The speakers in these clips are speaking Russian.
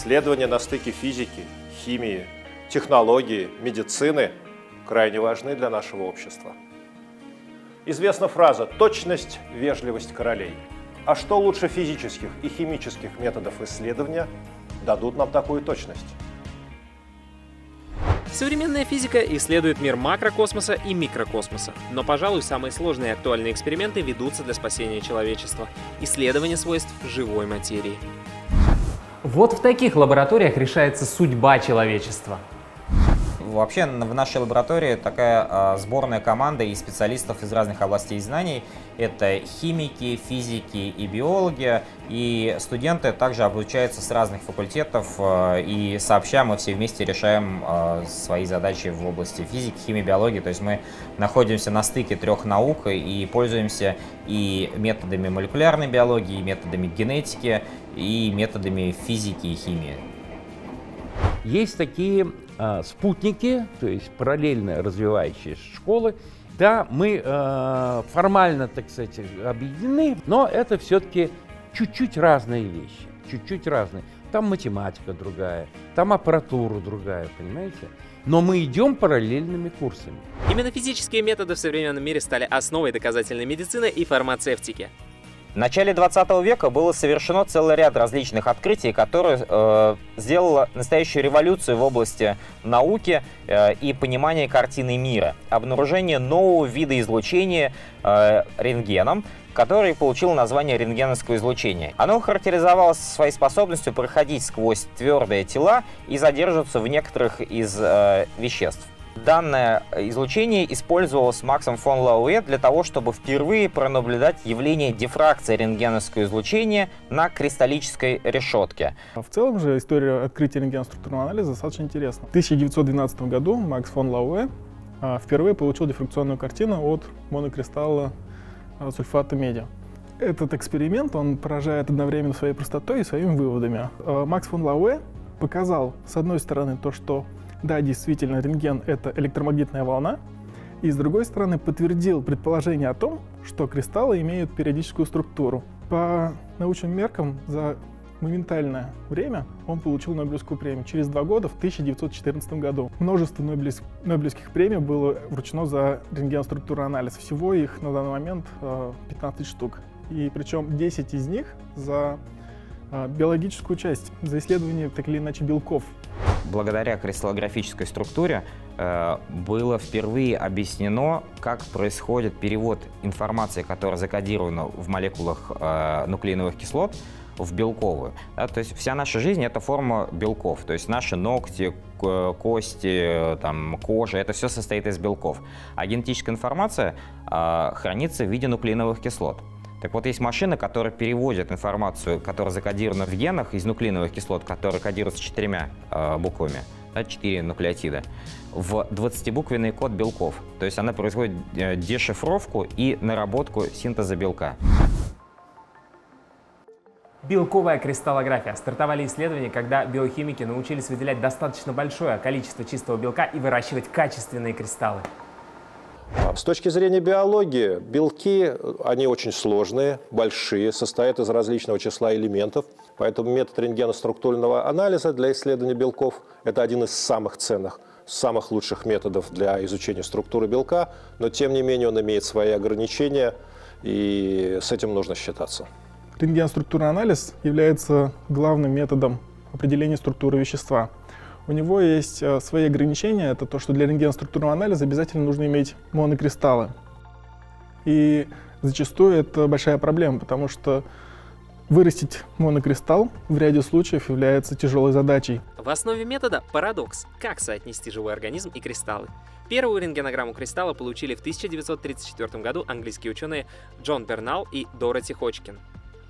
Исследования на стыке физики, химии, технологии, медицины крайне важны для нашего общества. Известна фраза «точность, вежливость королей». А что лучше физических и химических методов исследования дадут нам такую точность? Современная физика исследует мир макрокосмоса и микрокосмоса, но, пожалуй, самые сложные и актуальные эксперименты ведутся для спасения человечества – исследование свойств живой материи. Вот в таких лабораториях решается судьба человечества. Вообще в нашей лаборатории такая а, сборная команда из специалистов из разных областей знаний. Это химики, физики и биологи. И студенты также обучаются с разных факультетов. А, и сообща мы все вместе решаем а, свои задачи в области физики, химии, биологии. То есть мы находимся на стыке трех наук и пользуемся и методами молекулярной биологии, и методами генетики, и методами физики и химии. Есть такие а, спутники, то есть параллельно развивающиеся школы. Да, мы а, формально, так сказать, объединены, но это все-таки чуть-чуть разные вещи, чуть-чуть разные. Там математика другая, там аппаратура другая, понимаете? Но мы идем параллельными курсами. Именно физические методы в современном мире стали основой доказательной медицины и фармацевтики. В начале 20 века было совершено целый ряд различных открытий, которые э, сделало настоящую революцию в области науки э, и понимания картины мира. Обнаружение нового вида излучения э, рентгеном, который получил название рентгеновское излучение. Оно характеризовалось своей способностью проходить сквозь твердые тела и задерживаться в некоторых из э, веществ. Данное излучение использовалось Максом фон Лауэ для того, чтобы впервые пронаблюдать явление дифракции рентгеновского излучения на кристаллической решетке. В целом же история открытия рентгеноструктурного анализа достаточно интересна. В 1912 году Макс фон Лауэ а, впервые получил дифракционную картину от монокристалла а, сульфата меди. Этот эксперимент, он поражает одновременно своей простотой и своими выводами. А, Макс фон Лауэ показал, с одной стороны, то, что да, действительно, рентген — это электромагнитная волна, и, с другой стороны, подтвердил предположение о том, что кристаллы имеют периодическую структуру. По научным меркам за моментальное время он получил Нобелевскую премию через два года в 1914 году. Множество Нобелевских, Нобелевских премий было вручено за рентгеноструктурный анализ. Всего их на данный момент 15 э, штук. И причем 10 из них за э, биологическую часть, за исследование так или иначе белков благодаря кристаллографической структуре э, было впервые объяснено, как происходит перевод информации, которая закодирована в молекулах э, нуклеиновых кислот, в белковую. Да, то есть вся наша жизнь — это форма белков. То есть наши ногти, кости, там, кожа — это все состоит из белков. А генетическая информация э, хранится в виде нуклеиновых кислот. Так вот, есть машина, которая переводит информацию, которая закодирована в генах из нуклеиновых кислот, которые кодируются четырьмя э, буквами, да, четыре нуклеотида, в 20-буквенный код белков. То есть она производит э, дешифровку и наработку синтеза белка. Белковая кристаллография. Стартовали исследования, когда биохимики научились выделять достаточно большое количество чистого белка и выращивать качественные кристаллы. С точки зрения биологии, белки, они очень сложные, большие, состоят из различного числа элементов. Поэтому метод рентгеноструктурного анализа для исследования белков – это один из самых ценных, самых лучших методов для изучения структуры белка. Но, тем не менее, он имеет свои ограничения, и с этим нужно считаться. Рентгеноструктурный анализ является главным методом определения структуры вещества – у него есть э, свои ограничения. Это то, что для рентгеноструктурного анализа обязательно нужно иметь монокристаллы. И зачастую это большая проблема, потому что вырастить монокристалл в ряде случаев является тяжелой задачей. В основе метода парадокс. Как соотнести живой организм и кристаллы? Первую рентгенограмму кристалла получили в 1934 году английские ученые Джон Бернал и Дороти Ходжкин.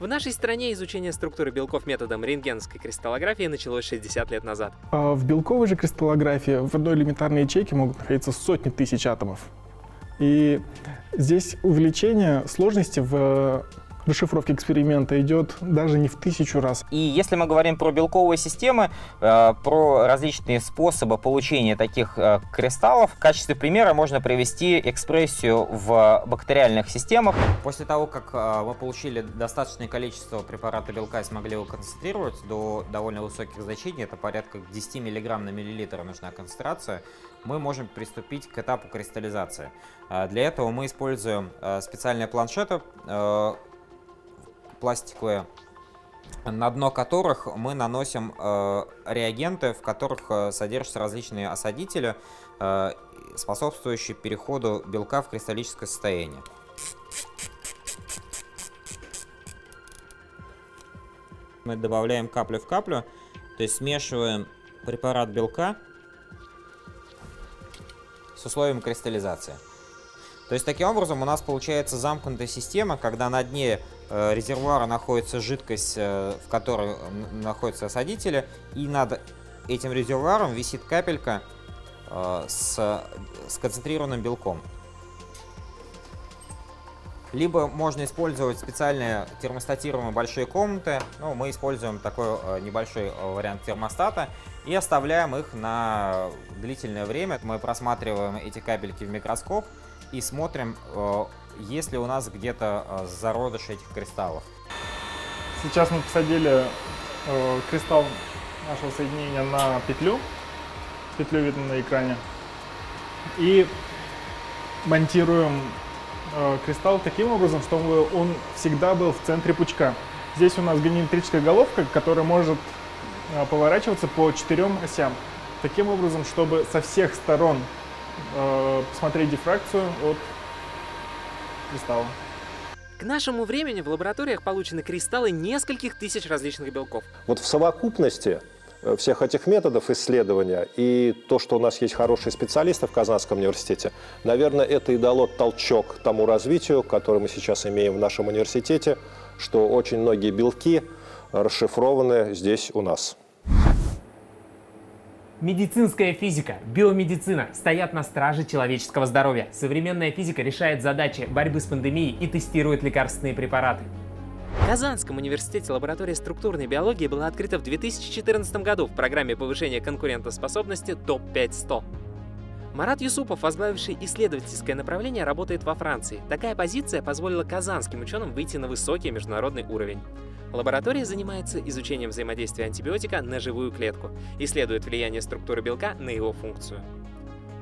В нашей стране изучение структуры белков методом рентгенской кристаллографии началось 60 лет назад. А в белковой же кристаллографии в одной элементарной ячейке могут находиться сотни тысяч атомов. И здесь увеличение сложности в расшифровки эксперимента идет даже не в тысячу раз. И если мы говорим про белковые системы, э, про различные способы получения таких э, кристаллов, в качестве примера можно привести экспрессию в бактериальных системах. После того, как э, мы получили достаточное количество препарата белка и смогли его концентрировать до довольно высоких значений, это порядка 10 мг на миллилитр нужна концентрация, мы можем приступить к этапу кристаллизации. Для этого мы используем специальные планшеты, пластиковые, на дно которых мы наносим э, реагенты, в которых э, содержатся различные осадители, э, способствующие переходу белка в кристаллическое состояние. Мы добавляем каплю в каплю, то есть смешиваем препарат белка с условием кристаллизации. То есть таким образом у нас получается замкнутая система, когда на дне э, резервуара находится жидкость, э, в которой находятся осадители, и над этим резервуаром висит капелька э, с, с концентрированным белком. Либо можно использовать специальные термостатируемые большие комнаты. Ну, мы используем такой небольшой вариант термостата и оставляем их на длительное время. Мы просматриваем эти капельки в микроскоп и смотрим, э, есть ли у нас где-то э, зародыш этих кристаллов. Сейчас мы посадили э, кристалл нашего соединения на петлю. Петлю видно на экране. И монтируем кристалл таким образом, чтобы он всегда был в центре пучка. Здесь у нас ганиметрическая головка, которая может поворачиваться по четырем осям. Таким образом, чтобы со всех сторон посмотреть дифракцию от кристалла. К нашему времени в лабораториях получены кристаллы нескольких тысяч различных белков. Вот в совокупности э, всех этих методов исследования и то, что у нас есть хорошие специалисты в Казанском университете, наверное, это и дало толчок тому развитию, которое мы сейчас имеем в нашем университете, что очень многие белки расшифрованы здесь у нас. Медицинская физика, биомедицина стоят на страже человеческого здоровья. Современная физика решает задачи борьбы с пандемией и тестирует лекарственные препараты. В Казанском университете лаборатория структурной биологии была открыта в 2014 году в программе повышения конкурентоспособности ТОП-500. Марат Юсупов, возглавивший исследовательское направление, работает во Франции. Такая позиция позволила казанским ученым выйти на высокий международный уровень. Лаборатория занимается изучением взаимодействия антибиотика на живую клетку, исследует влияние структуры белка на его функцию.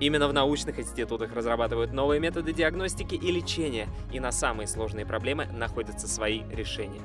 Именно в научных институтах разрабатывают новые методы диагностики и лечения, и на самые сложные проблемы находятся свои решения.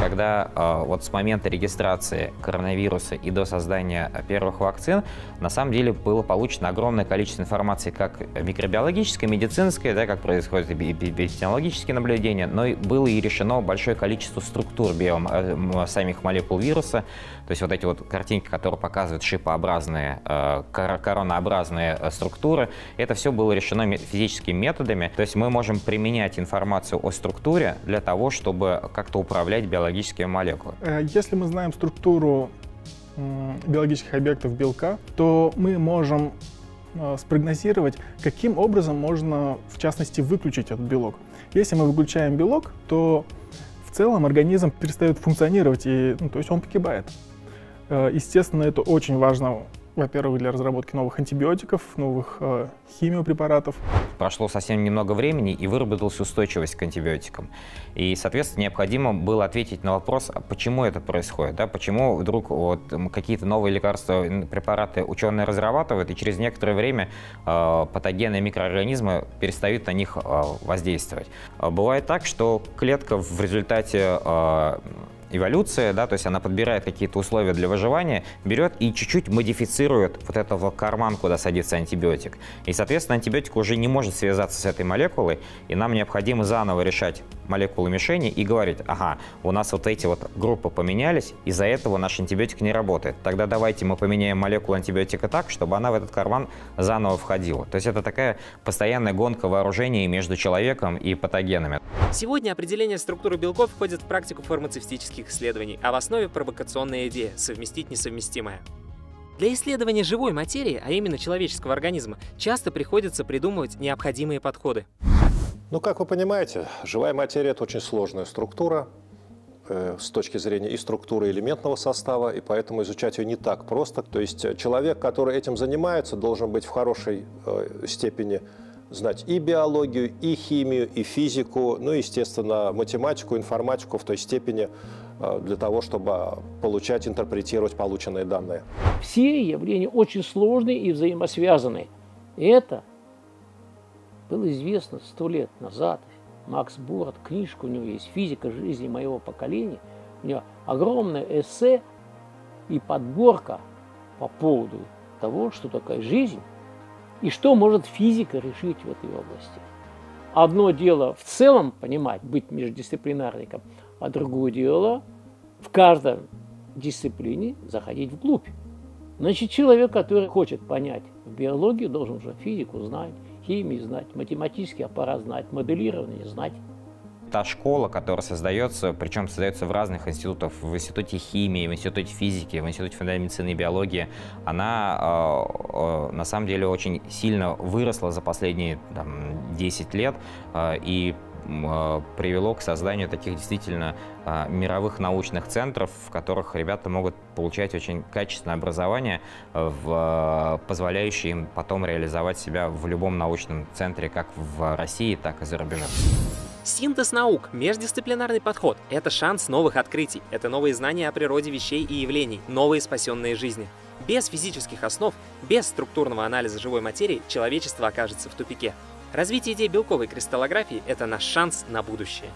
Когда э, вот с момента регистрации коронавируса и до создания первых вакцин, на самом деле было получено огромное количество информации, как микробиологической, медицинской, да, как происходят эпидемиологические наблюдения, но и было и решено большое количество структур биом, э, самих молекул вируса, то есть вот эти вот картинки, которые показывают шипообразные, э, коронообразные э, структуры, это все было решено физическими методами. То есть мы можем применять информацию о структуре для того, чтобы как-то управлять биологическими молекулами. Э, если мы знаем структуру биологических объектов белка, то мы можем спрогнозировать, каким образом можно, в частности, выключить этот белок. Если мы выключаем белок, то в целом организм перестает функционировать, и, ну, то есть он погибает. Э, естественно, это очень важно во-первых, для разработки новых антибиотиков, новых э, химиопрепаратов. Прошло совсем немного времени, и выработалась устойчивость к антибиотикам. И, соответственно, необходимо было ответить на вопрос, а почему это происходит, да? почему вдруг вот, какие-то новые лекарства, препараты ученые разрабатывают, и через некоторое время э, патогенные микроорганизмы перестают на них э, воздействовать. Бывает так, что клетка в результате э, эволюция, да, то есть она подбирает какие-то условия для выживания, берет и чуть-чуть модифицирует вот этого карман, куда садится антибиотик. И, соответственно, антибиотик уже не может связаться с этой молекулой, и нам необходимо заново решать молекулы мишени и говорить, ага, у нас вот эти вот группы поменялись, из-за этого наш антибиотик не работает. Тогда давайте мы поменяем молекулу антибиотика так, чтобы она в этот карман заново входила. То есть это такая постоянная гонка вооружений между человеком и патогенами. Сегодня определение структуры белков входит в практику фармацевтических исследований, а в основе провокационная идея – совместить несовместимое. Для исследования живой материи, а именно человеческого организма, часто приходится придумывать необходимые подходы. Ну, как вы понимаете, живая материя – это очень сложная структура э, с точки зрения и структуры элементного состава, и поэтому изучать ее не так просто. То есть э, человек, который этим занимается, должен быть в хорошей э, степени знать и биологию, и химию, и физику, ну естественно, математику, информатику в той степени, э, для того, чтобы получать, интерпретировать полученные данные. Все явления очень сложные и взаимосвязаны. Это было известно сто лет назад. Макс Борд, книжка у него есть «Физика жизни моего поколения». У него огромное эссе и подборка по поводу того, что такое жизнь и что может физика решить в этой области. Одно дело в целом понимать, быть междисциплинарником, а другое дело в каждой дисциплине заходить вглубь. Значит, человек, который хочет понять биологию, должен уже физику знать, химию знать, математический аппарат знать, моделирование знать. Та школа, которая создается, причем создается в разных институтах, в институте химии, в институте физики, в институте фундаментальной медицины и биологии, она э, э, на самом деле очень сильно выросла за последние там, 10 лет э, и привело к созданию таких действительно э, мировых научных центров, в которых ребята могут получать очень качественное образование, э, в, позволяющее им потом реализовать себя в любом научном центре, как в России, так и за рубежом. Синтез наук, междисциплинарный подход – это шанс новых открытий, это новые знания о природе вещей и явлений, новые спасенные жизни. Без физических основ, без структурного анализа живой материи человечество окажется в тупике. Развитие идей белковой кристаллографии – это наш шанс на будущее.